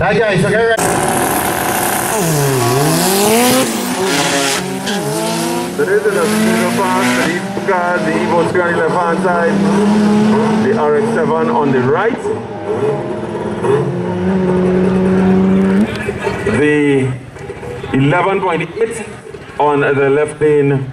Right guys, so get ready. A single pass, the car, the Evo on the left hand side, the RX-7 on the right. The 11.8 on the left lane.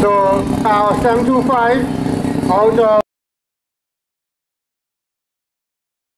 So, uh, 725 out of